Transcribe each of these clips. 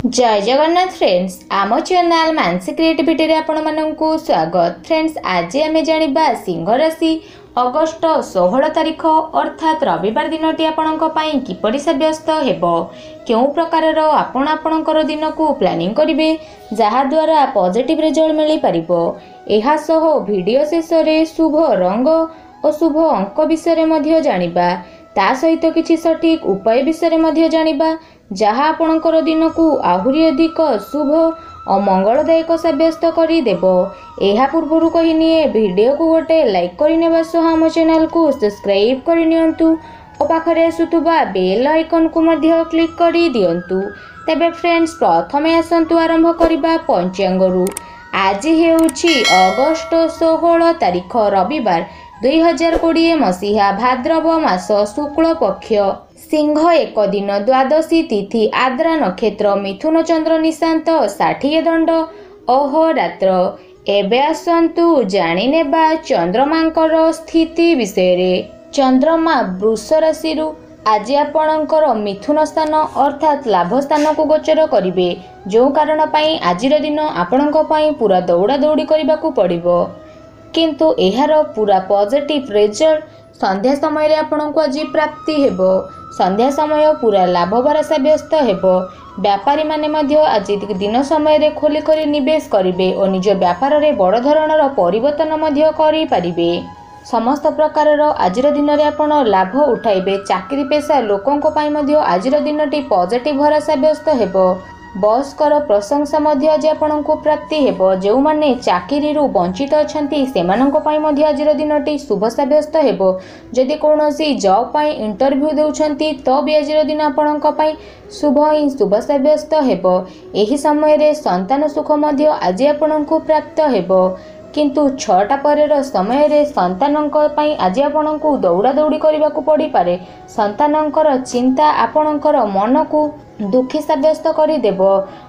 ଜୟ Jagannath friends ଆମ channel Manasi କ୍ରିଏଟିଭିଟିରେ ଆପଣମାନଙ୍କୁ ସ୍ୱାଗତ। ଫ୍ରେଣ୍ଡସ୍ ଆଜି ଆମେ ଜାଣିବା ସିଂହ ରାଶି ଅଗଷ୍ଟ ଷୋହଳ ତାରିଖ ଅର୍ଥାତ୍ ରବିବାର ଦିନଟି ଆପଣଙ୍କ ପାଇଁ କିପରି ସାବ୍ୟସ୍ତ ହେବ? କେଉଁ ପ୍ରକାରର ଆପଣ ଆପଣଙ୍କର ଦିନକୁ ପ୍ଲାନିଂ କରିବେ? ଯାହାଦ୍ୱାରା ପଜିଟିଭ୍ ରେଜଲ୍ଟ ମିଳିପାରିବ। ଏହା ସହ ଭିଡ଼ିଓ ଶେଷରେ ଶୁଭ ରଙ୍ଗ ଓ ଶୁଭ ଅଙ୍କ ବିଷୟରେ ମଧ୍ୟ ଜାଣିବା। ତା ସହିତ କିଛି ସଠିକ୍ ଉପାୟ ବିଷୟରେ ମଧ୍ୟ ଜାଣିବା। ଯାହା ଆପଣଙ୍କର ଦିନକୁ ଆହୁରି ଅଧିକ ଶୁଭ ଓ ମଙ୍ଗଳଦାୟକ ସାବ୍ୟସ୍ତ କରିଦେବ। ଏହା ପୂର୍ବରୁ କହିନିଏ ଭିଡ଼ିଓକୁ ଗୋଟେ ଲାଇକ୍ କରିନେବା ସହ ଆମ ଚ୍ୟାନେଲକୁ ସବସ୍କ୍ରାଇବ୍ କରିନିଅନ୍ତୁ ଓ ପାଖରେ ଆସୁଥିବା ବେଲ୍ ଆଇକନ୍କୁ ମଧ୍ୟ କ୍ଲିକ୍ କରିଦିଅନ୍ତୁ ତେବେ ଫ୍ରେଣ୍ଡସ୍ ପ୍ରଥମେ ଆସନ୍ତୁ ଆରମ୍ଭ କରିବା ପଞ୍ଚାଙ୍ଗରୁ। ଆଜି ହେଉଛି ଅଗଷ୍ଟ ଷୋହଳ ତାରିଖ ରବିବାର ଦୁଇ ହଜାର କୋଡ଼ିଏ ମସିହା ଭାଦ୍ରବ ମାସ ଶୁକ୍ଳ ପକ୍ଷ। ସିଂହ ଏକ ଦିନ ଦ୍ୱାଦଶୀ ତିଥି ଆଦ୍ରା ନକ୍ଷତ୍ର ମିଥୁନ ଚନ୍ଦ୍ର ନିଶାନ୍ତ ଷାଠିଏ ଦଣ୍ଡ। ଅହୋରାତ୍ର ଏବେ ଆସନ୍ତୁ ଜାଣିନେବା ଚନ୍ଦ୍ରମାଙ୍କର ସ୍ଥିତି ବିଷୟରେ। ଚନ୍ଦ୍ରମା ବୃଷ ରାଶିରୁ ଆଜି ଆପଣଙ୍କର ମିଥୁନ ସ୍ଥାନ ଅର୍ଥାତ୍ ଲାଭ ସ୍ଥାନକୁ ଗୋଚର କରିବେ ଯେଉଁ କାରଣ ପାଇଁ ଆଜିର ଦିନ ଆପଣଙ୍କ ପାଇଁ ପୁରା ଦୌଡ଼ା ଦୌଡ଼ି କରିବାକୁ ପଡ଼ିବ। କିନ୍ତୁ ଏହାର ପୁରା ପଜିଟିଭ୍ ରେଜଲ୍ଟ ସନ୍ଧ୍ୟା ସମୟରେ ଆପଣଙ୍କୁ ଆଜି ପ୍ରାପ୍ତି ହେବ। ସନ୍ଧ୍ୟା ସମୟ ପୁରା ଲାଭବରା ସାବ୍ୟସ୍ତ ହେବ। ବ୍ୟାପାରୀମାନେ ମଧ୍ୟ ଆଜି ଦିନ ସମୟରେ ଖୋଲିକରି ନିବେଶ କରିବେ ଓ ନିଜ ବ୍ୟାପାରରେ ବଡ଼ ଧରଣର ପରିବର୍ତ୍ତନ ମଧ୍ୟ କରିପାରିବେ। ସମସ୍ତ ପ୍ରକାରର ଆଜିର ଦିନରେ ଆପଣ ଲାଭ ଉଠାଇବେ। ଚାକିରି ପେଶା ଲୋକଙ୍କ ପାଇଁ ମଧ୍ୟ ଆଜିର ଦିନଟି ପଜିଟିଭ୍ ଭରା ସାବ୍ୟସ୍ତ ହେବ। ବସ୍ଙ୍କର ପ୍ରଶଂସା ମଧ୍ୟ ଆଜି ଆପଣଙ୍କୁ ପ୍ରାପ୍ତି ହେବ। ଯେଉଁମାନେ ଚାକିରିରୁ ବଞ୍ଚିତ ଅଛନ୍ତି ସେମାନଙ୍କ ପାଇଁ ମଧ୍ୟ ଆଜିର ଦିନଟି ଶୁଭ ସାବ୍ୟସ୍ତ ହେବ। ଯଦି କୌଣସି ଜବ୍ ପାଇଁ ଇଣ୍ଟରଭ୍ୟୁ ଦେଉଛନ୍ତି ତ ବି ଆଜିର ଦିନ ଆପଣଙ୍କ ପାଇଁ ଶୁଭ ହିଁ ଶୁଭ ସାବ୍ୟସ୍ତ ହେବ। ଏହି ସମୟରେ ସନ୍ତାନ ସୁଖ ମଧ୍ୟ ଆଜି ଆପଣଙ୍କୁ ପ୍ରାପ୍ତ ହେବ। କିନ୍ତୁ ଛଅଟା ପରେର ସମୟରେ ସନ୍ତାନଙ୍କ ପାଇଁ ଆଜି ଆପଣଙ୍କୁ ଦୌଡ଼ା ଦୌଡ଼ି କରିବାକୁ ପଡ଼ିପାରେ। ସନ୍ତାନଙ୍କର ଚିନ୍ତା ଆପଣଙ୍କର ମନକୁ ଦୁଃଖୀ ସାବ୍ୟସ୍ତ କରିଦେବ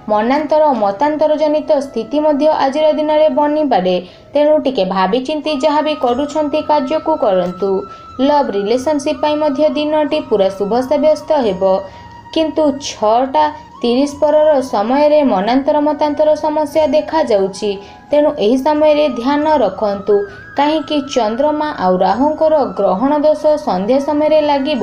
ମନାନ୍ତର ମତାନ୍ତର ଜନିତ ସ୍ଥିତି ମଧ୍ୟ ଆଜିର ଦିନରେ ବନିପାରେ ତେଣୁ ଟିକେ ଭାବିଚିନ୍ତି ଯାହା ବି କରୁଛନ୍ତି କାର୍ଯ୍ୟକୁ କରନ୍ତୁ ଲଭ୍ ରିଲେସନସିପ୍ ପାଇଁ ମଧ୍ୟ ଦିନଟି ପୁରା ଶୁଭ ସାବ୍ୟସ୍ତ ହେବ। କିନ୍ତୁ ଛଅଟା ତିରିଶ ପରର ସମୟରେ ମନାନ୍ତର ମତାନ୍ତର ସମସ୍ୟା ଦେଖାଯାଉଛି। ତେଣୁ ଏହି ସମୟରେ ଧ୍ୟାନ ରଖନ୍ତୁ। କାହିଁକି ଚନ୍ଦ୍ରମା ଆଉ ରାହୁଙ୍କର ଗ୍ରହଣ ଦୋଷ ସନ୍ଧ୍ୟା ସମୟରେ ଲାଗିବ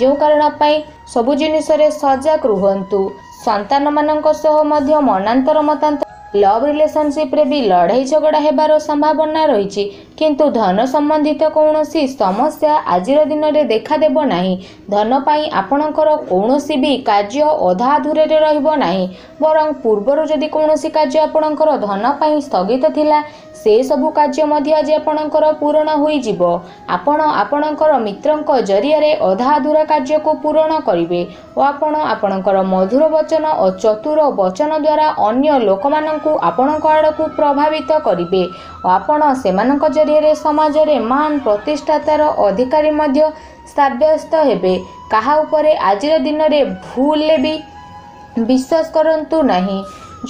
ଯେଉଁ କାରଣ ପାଇଁ ସବୁ ଜିନିଷରେ ସଜାଗ ରୁହନ୍ତୁ। ସନ୍ତାନମାନଙ୍କ ସହ ମଧ୍ୟ ମନାନ୍ତର ମତାନ୍ତର ଲଭ୍ ରିଲେସନସିପ୍ରେ ବି ଲଢ଼ାଇ ଝଗଡ଼ା ହେବାର ସମ୍ଭାବନା ରହିଛି। କିନ୍ତୁ ଧନ ସମ୍ବନ୍ଧିତ କୌଣସି ସମସ୍ୟା ଆଜିର ଦିନରେ ଦେଖାଦେବ ନାହିଁ। ଧନ ପାଇଁ ଆପଣଙ୍କର କୌଣସି ବି କାର୍ଯ୍ୟ ଅଧା ଅଧୁରରେ ରହିବ ନାହିଁ। ବରଂ ପୂର୍ବରୁ ଯଦି କୌଣସି କାର୍ଯ୍ୟ ଆପଣଙ୍କର ଧନ ପାଇଁ ସ୍ଥଗିତ ଥିଲା ସେସବୁ କାର୍ଯ୍ୟ ମଧ୍ୟ ଆଜି ଆପଣଙ୍କର ପୂରଣ ହୋଇଯିବ। ଆପଣ ଆପଣଙ୍କର ମିତ୍ରଙ୍କ ଜରିଆରେ ଅଧା ଅଧୁରା କାର୍ଯ୍ୟକୁ ପୂରଣ କରିବେ ଓ ଆପଣ ଆପଣଙ୍କର ମଧୁର ବଚନ ଓ ଚତୁର ବଚନ ଦ୍ୱାରା ଅନ୍ୟ ଲୋକମାନଙ୍କୁ ଆପଣଙ୍କ ଆଡ଼କୁ ପ୍ରଭାବିତ କରିବେ। ଓ ଆପଣ ସେମାନଙ୍କ ଜରିଆରେ ସମାଜରେ ମାନ ପ୍ରତିଷ୍ଠାତାର ଅଧିକାରୀ ମଧ୍ୟ ସାବ୍ୟସ୍ତ ହେବେ। କାହା ଉପରେ ଆଜିର ଦିନରେ ଭୁଲରେ ବି ବିଶ୍ୱାସ କରନ୍ତୁ ନାହିଁ।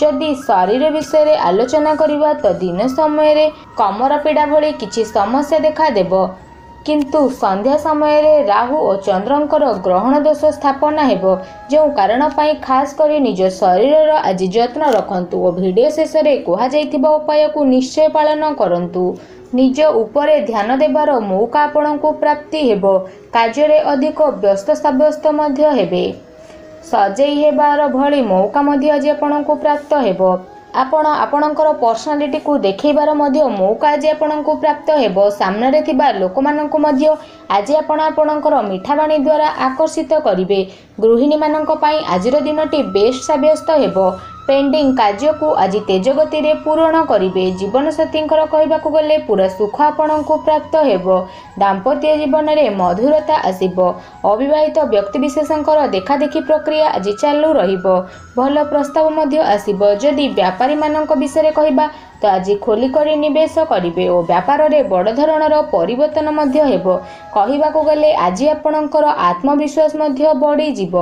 ଯଦି ଶରୀର ବିଷୟରେ ଆଲୋଚନା କରିବା ତ ଦିନ ସମୟରେ କମର ପୀଡ଼ା ଭଳି କିଛି ସମସ୍ୟା ଦେଖାଦେବ। କିନ୍ତୁ ସନ୍ଧ୍ୟା ସମୟରେ ରାହୁ ଓ ଚନ୍ଦ୍ରଙ୍କର ଗ୍ରହଣ ଦୋଷ ସ୍ଥାପନା ହେବ। ଯେଉଁ କାରଣ ପାଇଁ ଖାସ୍ କରି ନିଜ ଶରୀରର ଆଜି ଯତ୍ନ ରଖନ୍ତୁ ଓ ଭିଡ଼ିଓ ଶେଷରେ କୁହାଯାଇଥିବା ଉପାୟକୁ ନିଶ୍ଚୟ ପାଳନ କରନ୍ତୁ। ନିଜ ଉପରେ ଧ୍ୟାନ ଦେବାର ମୌକା ଆପଣଙ୍କୁ ପ୍ରାପ୍ତି ହେବ। କାର୍ଯ୍ୟରେ ଅଧିକ ବ୍ୟସ୍ତ ସାବ୍ୟସ୍ତ ମଧ୍ୟ ହେବେ। ସଜେଇ ହେବାର ଭଳି ମୌକା ମଧ୍ୟ ଆଜି ଆପଣଙ୍କୁ ପ୍ରାପ୍ତ ହେବ। ଆପଣ ଆପଣଙ୍କର ପର୍ସନାଲିଟିକୁ ଦେଖାଇବାର ମଧ୍ୟ ମୌକା ଆଜି ଆପଣଙ୍କୁ ପ୍ରାପ୍ତ ହେବ। ସାମ୍ନାରେ ଥିବା ଲୋକମାନଙ୍କୁ ମଧ୍ୟ ଆଜି ଆପଣ ଆପଣଙ୍କର ମିଠାବାଣୀ ଦ୍ୱାରା ଆକର୍ଷିତ କରିବେ। ଗୃହିଣୀମାନଙ୍କ ପାଇଁ ଆଜିର ଦିନଟି ବେଷ୍ଟ ସାବ୍ୟସ୍ତ ହେବ। ପେଣ୍ଡିଂ କାର୍ଯ୍ୟକୁ ଆଜି ତେଜ ଗତିରେ ପୂରଣ କରିବେ। ଜୀବନସାଥୀଙ୍କର କହିବାକୁ ଗଲେ ପୁରା ସୁଖ ଆପଣଙ୍କୁ ପ୍ରାପ୍ତ ହେବ। ଦାମ୍ପତ୍ୟ ଜୀବନରେ ମଧୁରତା ଆସିବ। ଅବିବାହିତ ବ୍ୟକ୍ତିବିଶେଷଙ୍କର ଦେଖାଦେଖି ପ୍ରକ୍ରିୟା ଆଜି ଚାଲୁ ରହିବ। ଭଲ ପ୍ରସ୍ତାବ ମଧ୍ୟ ଆସିବ। ଯଦି ବ୍ୟାପାରୀମାନଙ୍କ ବିଷୟରେ କହିବା ତ ଆଜି ଖୋଲିକରି ନିବେଶ କରିବେ ଓ ବ୍ୟାପାରରେ ବଡ଼ ଧରଣର ପରିବର୍ତ୍ତନ ମଧ୍ୟ ହେବ। କହିବାକୁ ଗଲେ ଆଜି ଆପଣଙ୍କର ଆତ୍ମବିଶ୍ୱାସ ମଧ୍ୟ ବଢ଼ିଯିବ।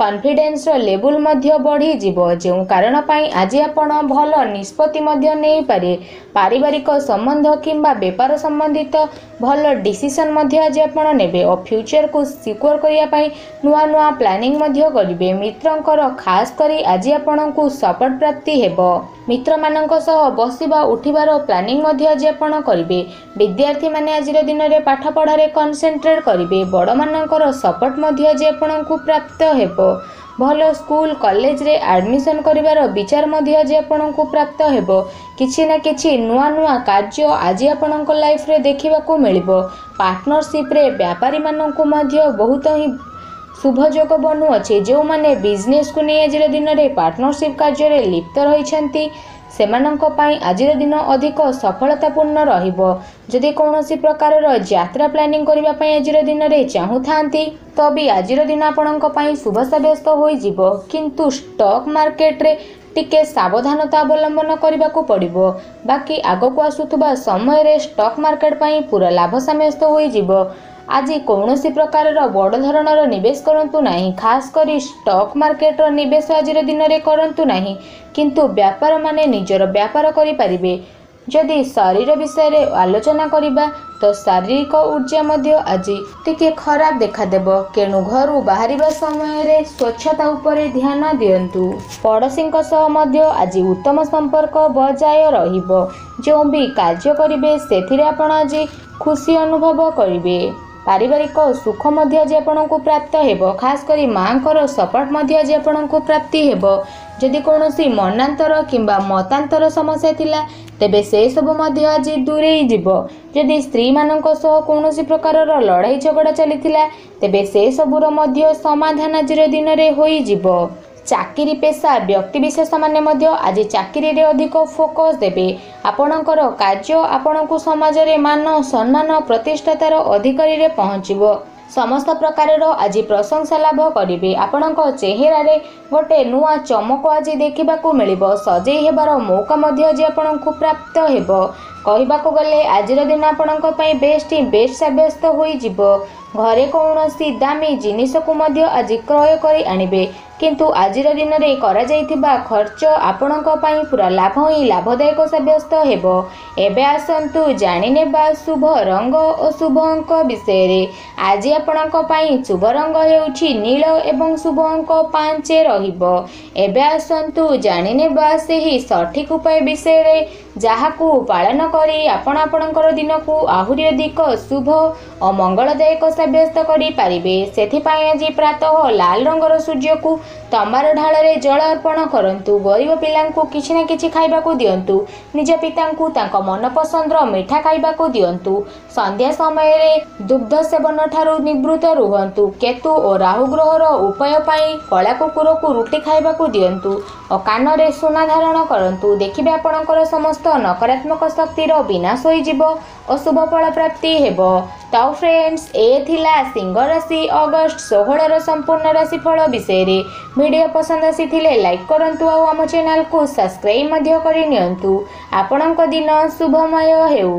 କନଫିଡେନ୍ସର ଲେବୁଲ ମଧ୍ୟ ବଢ଼ିଯିବ। ଯେଉଁ କାରଣ ପାଇଁ ଆଜି ଆପଣ ଭଲ ନିଷ୍ପତ୍ତି ମଧ୍ୟ ନେଇପାରେ। ପାରିବାରିକ ସମ୍ବନ୍ଧ କିମ୍ବା ବେପାର ସମ୍ବନ୍ଧିତ ଭଲ ଡିସିସନ୍ ମଧ୍ୟ ଆଜି ଆପଣ ନେବେ ଓ ଫ୍ୟୁଚରକୁ ସିକ୍ୟୋର କରିବା ପାଇଁ ନୂଆ ନୂଆ ପ୍ଲାନିଂ ମଧ୍ୟ କରିବେ। ମିତ୍ରଙ୍କର ଖାସ୍ କରି ଆଜି ଆପଣଙ୍କୁ ସପୋର୍ଟ ପ୍ରାପ୍ତି ହେବ। ମିତ୍ରମାନଙ୍କ ସହ ବସିବା ଉଠିବାର ପ୍ଲାନିଂ ମଧ୍ୟ ଆଜି ଆପଣ କରିବେ। ବିଦ୍ୟାର୍ଥୀମାନେ ଆଜିର ଦିନରେ ପାଠ ପଢ଼ାରେ କନସେନ୍ଟ୍ରେଟ୍ କରିବେ। ବଡ଼ମାନଙ୍କର ସପୋର୍ଟ ମଧ୍ୟ ଆଜି ଆପଣଙ୍କୁ ପ୍ରାପ୍ତ ହେବ। ଭଲ ସ୍କୁଲ କଲେଜରେ ଆଡ଼ମିସନ୍ କରିବାର ବିଚାର ମଧ୍ୟ ଆଜି ଆପଣଙ୍କୁ ପ୍ରାପ୍ତ ହେବ। କିଛି ନା କିଛି ନୂଆ ନୂଆ କାର୍ଯ୍ୟ ଆଜି ଆପଣଙ୍କ ଲାଇଫରେ ଦେଖିବାକୁ ମିଳିବ। ପାର୍ଟନରସିପ୍ରେ ବ୍ୟାପାରୀମାନଙ୍କୁ ମଧ୍ୟ ବହୁତ ହିଁ ଶୁଭଯୋଗ ବନୁଅଛି। ଯେଉଁମାନେ ବିଜନେସ୍କୁ ନେଇ ଆଜିର ଦିନରେ ପାର୍ଟନରସିପ୍ କାର୍ଯ୍ୟରେ ଲିପ୍ତ ରହିଛନ୍ତି ସେମାନଙ୍କ ପାଇଁ ଆଜିର ଦିନ ଅଧିକ ସଫଳତାପୂର୍ଣ୍ଣ ରହିବ। ଯଦି କୌଣସି ପ୍ରକାରର ଯାତ୍ରା ପ୍ଲାନିଂ କରିବା ପାଇଁ ଆଜିର ଦିନରେ ଚାହୁଁଥାନ୍ତି ତ ବି ଆଜିର ଦିନ ଆପଣଙ୍କ ପାଇଁ ଶୁଭ ସାବ୍ୟସ୍ତ ହୋଇଯିବ। କିନ୍ତୁ ଷ୍ଟକ୍ ମାର୍କେଟରେ ଟିକେ ସାବଧାନତା ଅବଲମ୍ବନ କରିବାକୁ ପଡ଼ିବ। ବାକି ଆଗକୁ ଆସୁଥିବା ସମୟରେ ଷ୍ଟକ୍ ମାର୍କେଟ ପାଇଁ ପୁରା ଲାଭ ସାବ୍ୟସ୍ତ ହୋଇଯିବ। ଆଜି କୌଣସି ପ୍ରକାରର ବଡ଼ ଧରଣର ନିବେଶ କରନ୍ତୁ ନାହିଁ। ଖାସ୍ କରି ଷ୍ଟକ୍ ମାର୍କେଟର ନିବେଶ ଆଜିର ଦିନରେ କରନ୍ତୁ ନାହିଁ। କିନ୍ତୁ ବ୍ୟାପାରମାନେ ନିଜର ବ୍ୟାପାର କରିପାରିବେ। ଯଦି ଶରୀର ବିଷୟରେ ଆଲୋଚନା କରିବା ତ ଶାରୀରିକ ଉର୍ଜା ମଧ୍ୟ ଆଜି ଟିକେ ଖରାପ ଦେଖାଦେବ। ତେଣୁ ଘରୁ ବାହାରିବା ସମୟରେ ସ୍ୱଚ୍ଛତା ଉପରେ ଧ୍ୟାନ ଦିଅନ୍ତୁ। ପଡ଼ୋଶୀଙ୍କ ସହ ମଧ୍ୟ ଆଜି ଉତ୍ତମ ସମ୍ପର୍କ ବଜାୟ ରହିବ। ଯେଉଁ ବି କାର୍ଯ୍ୟ କରିବେ ସେଥିରେ ଆପଣ ଆଜି ଖୁସି ଅନୁଭବ କରିବେ। ପାରିବାରିକ ସୁଖ ମଧ୍ୟ ଆଜି ଆପଣଙ୍କୁ ପ୍ରାପ୍ତ ହେବ। ଖାସ୍ କରି ମାଆଙ୍କର ସପୋର୍ଟ ମଧ୍ୟ ଆଜି ଆପଣଙ୍କୁ ପ୍ରାପ୍ତି ହେବ। ଯଦି କୌଣସି ମନାନ୍ତର କିମ୍ବା ମତାନ୍ତର ସମସ୍ୟା ଥିଲା ତେବେ ସେସବୁ ମଧ୍ୟ ଆଜି ଦୂରେଇ ଯିବ। ଯଦି ସ୍ତ୍ରୀମାନଙ୍କ ସହ କୌଣସି ପ୍ରକାରର ଲଢ଼ାଇ ଝଗଡ଼ା ଚାଲିଥିଲା ତେବେ ସେସବୁର ମଧ୍ୟ ସମାଧାନ ଆଜିର ଦିନରେ ହୋଇଯିବ। ଚାକିରି ପେଶା ବ୍ୟକ୍ତିବିଶେଷମାନେ ମଧ୍ୟ ଆଜି ଚାକିରିରେ ଅଧିକ ଫୋକସ୍ ଦେବେ। ଆପଣଙ୍କର କାର୍ଯ୍ୟ ଆପଣଙ୍କୁ ସମାଜରେ ମାନ ସମ୍ମାନ ପ୍ରତିଷ୍ଠାତାର ଅଧିକାରୀରେ ପହଞ୍ଚିବ। ସମସ୍ତ ପ୍ରକାରର ଆଜି ପ୍ରଶଂସା ଲାଭ କରିବେ। ଆପଣଙ୍କ ଚେହେରାରେ ଗୋଟେ ନୂଆ ଚମକ ଆଜି ଦେଖିବାକୁ ମିଳିବ। ସଜେଇ ହେବାର ମୌକା ମଧ୍ୟ ଆଜି ଆପଣଙ୍କୁ ପ୍ରାପ୍ତ ହେବ। କହିବାକୁ ଗଲେ ଆଜିର ଦିନ ଆପଣଙ୍କ ପାଇଁ ବେଷ୍ଟ ବେଷ୍ଟ ସାବ୍ୟସ୍ତ ହୋଇଯିବ। ଘରେ କୌଣସି ଦାମୀ ଜିନିଷକୁ ମଧ୍ୟ ଆଜି କ୍ରୟ କରି ଆଣିବେ। କିନ୍ତୁ ଆଜିର ଦିନରେ କରାଯାଇଥିବା ଖର୍ଚ୍ଚ ଆପଣଙ୍କ ପାଇଁ ପୁରା ଲାଭ ହିଁ ଲାଭଦାୟକ ସାବ୍ୟସ୍ତ ହେବ। ଏବେ ଆସନ୍ତୁ ଜାଣିନେବା ଶୁଭ ରଙ୍ଗ ଓ ଶୁଭ ଅଙ୍କ ବିଷୟରେ। ଆଜି ଆପଣଙ୍କ ପାଇଁ ଶୁଭ ରଙ୍ଗ ହେଉଛି ନୀଳ ଏବଂ ଶୁଭ ଅଙ୍କ ପାଞ୍ଚ ରହିବ। ଏବେ ଆସନ୍ତୁ ଜାଣିନେବା ସେହି ସଠିକ୍ ଉପାୟ ବିଷୟରେ ଯାହାକୁ ପାଳନ କରି ଆପଣ ଆପଣଙ୍କର ଦିନକୁ ଆହୁରି ଅଧିକ ଶୁଭ ଓ ମଙ୍ଗଳଦାୟକ ସାବ୍ୟସ୍ତ କରିପାରିବେ। ସେଥିପାଇଁ ଆଜି ପ୍ରାତଃ ଲାଲ ରଙ୍ଗର ସୂର୍ଯ୍ୟକୁ ତମ୍ବାର ଢାଳରେ ଜଳ ଅର୍ପଣ କରନ୍ତୁ ଗରିବ ପିଲାଙ୍କୁ କିଛି ନା କିଛି ଖାଇବାକୁ ଦିଅନ୍ତୁ ନିଜ ପିତାଙ୍କୁ ତାଙ୍କ ମନପସନ୍ଦର ମିଠା ଖାଇବାକୁ ଦିଅନ୍ତୁ ସନ୍ଧ୍ୟା ସମୟରେ ଦୁଗ୍ଧ ସେବନ ଠାରୁ ନିବୃତ୍ତ ରୁହନ୍ତୁ କେତୁ ଓ ରାହୁ ଗ୍ରହର ଉପାୟ ପାଇଁ କଳା କୁକୁରକୁ ରୁଟି ଖାଇବାକୁ ଦିଅନ୍ତୁ ଓ କାନରେ ସୁନା ଧାରଣ କରନ୍ତୁ। ଦେଖିବେ ଆପଣଙ୍କର ସମସ୍ତ ନକାରାତ୍ମକ ଶକ୍ତିର ବିନାଶ ହୋଇଯିବ ଓ ଶୁଭ ଫଳ ପ୍ରାପ୍ତି ହେବ। ତ ଫ୍ରେଣ୍ଡସ୍ ଏ ଥିଲା ସିଂହ ରାଶି ଅଗଷ୍ଟ ଷୋହଳର ସମ୍ପୂର୍ଣ୍ଣ ରାଶିଫଳ ବିଷୟରେ। ଭିଡ଼ିଓ ପସନ୍ଦ ଆସିଥିଲେ ଲାଇକ୍ କରନ୍ତୁ ଆଉ ଆମ ଚ୍ୟାନେଲକୁ ସବସ୍କ୍ରାଇବ୍ ମଧ୍ୟ କରିନିଅନ୍ତୁ ଆପଣଙ୍କ ଦିନ ଶୁଭମୟ ହେଉ।